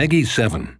Peggy 7.